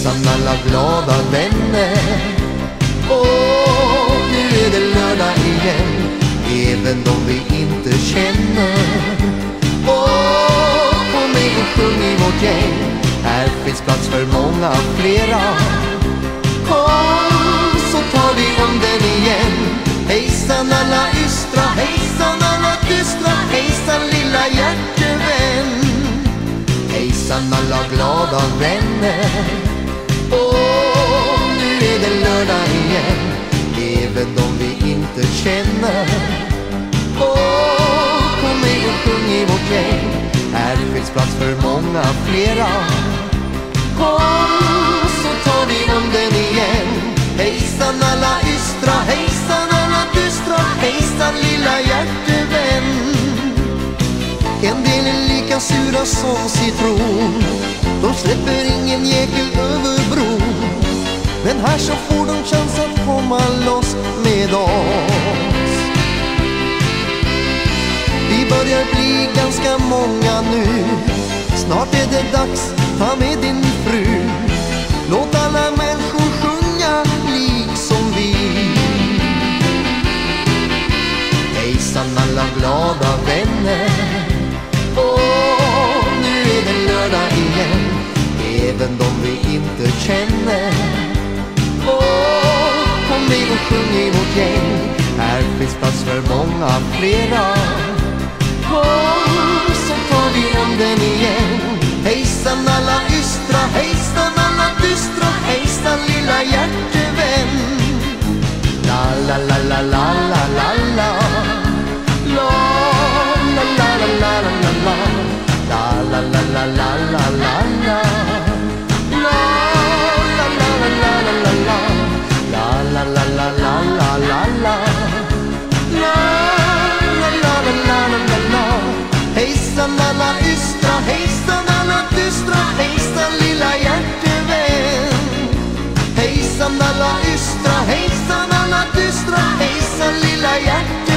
Hejsan alla glada vänner. Åh, nu är det lördag igen Även om vi inte känner. Åh, kom med och sjung i vårt gäng Här finns plats för många flera. Kom så tar vi om den igen. Hejsan alla ystra, hejsan alla dystra Hejsan lilla hjärtevän. Hejsan alla glada vänner är det lördag igen. Även om vi inte känner. Åh, kom med och sjung i vårt gäng. Här finns plats för många flera. Kom så tar vi om den igen. Hejsan alla ystra, hejsan alla dystra. Hejsan lilla hjärtevän En del är lika sura som citron. De släpper ingen jäkel över bron. Men här så får de chans att komma loss med oss. Vi börjar bli ganska många nu. Snart är det dags, ta med din fru. Låt alla människor sjunga liksom vi. Hejsan alla glada vänner. Åh, nu är det lördag igen. Även de vi inte känner. Gäng Här finns plats för många flera. Kom så tar vi om den igen. Hejsan alla ystra, hejsan alla dystra Hejsan lilla hjärtevän. La la la la la. Hejsan alla ystra, hejsan alla dystra, hejsan lilla hjärtevän. Hejsan alla ystra, hejsan alla dystra, hejsan lilla hjärtevän.